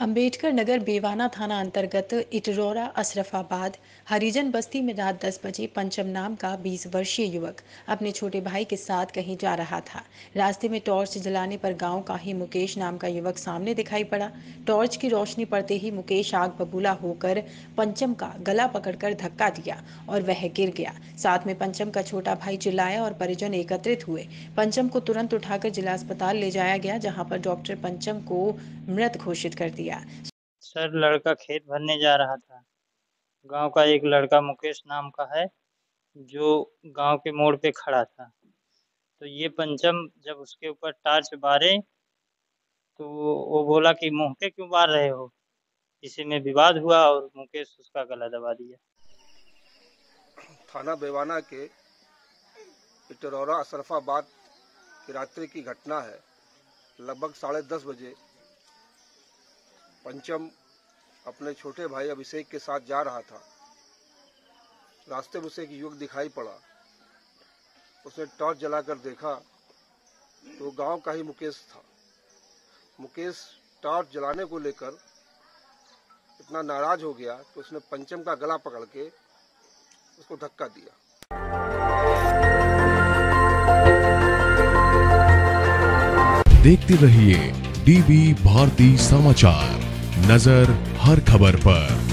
अंबेडकर नगर बेवाना थाना अंतर्गत इटरौरा अशरफाबाद हरिजन बस्ती में रात 10 बजे पंचम नाम का 20 वर्षीय युवक अपने छोटे भाई के साथ कहीं जा रहा था। रास्ते में टॉर्च जलाने पर गाँव का ही मुकेश नाम का युवक सामने दिखाई पड़ा। टॉर्च की रोशनी पड़ते ही मुकेश आग बबूला होकर पंचम का गला पकड़कर धक्का दिया और वह गिर गया। साथ में पंचम का छोटा भाई चिल्लाया और परिजन एकत्रित हुए। पंचम को तुरंत उठाकर जिला अस्पताल ले जाया गया, जहाँ पर डॉक्टर पंचम को मृत घोषित कर दिया। सर लड़का खेत भरने जा रहा था। गाँव का एक लड़का मुकेश नाम का है जो गाँव के मोड़ पे खड़ा था। तो ये पंचम जब उसके ऊपर टार्च बारे तो वो बोला कि मुँह पे क्यों बार रहे हो? इसी में विवाद हुआ और मुकेश उसका गला दबा दिया। थाना बेवाना के इटरौरा अशरफाबाद की रात्रि की घटना है। लगभग साढ़े दस बजे पंचम अपने छोटे भाई अभिषेक के साथ जा रहा था। रास्ते में उसे एक युवक दिखाई पड़ा। उसने टॉर्च जलाकर देखा तो गाँव का ही मुकेश था। मुकेश टॉर्च जलाने को लेकर इतना नाराज़ हो गया कि उसने पंचम का गला पकड़ के उसको धक्का दिया। देखते रहिए डीबी भारती समाचार। नज़र हर खबर पर।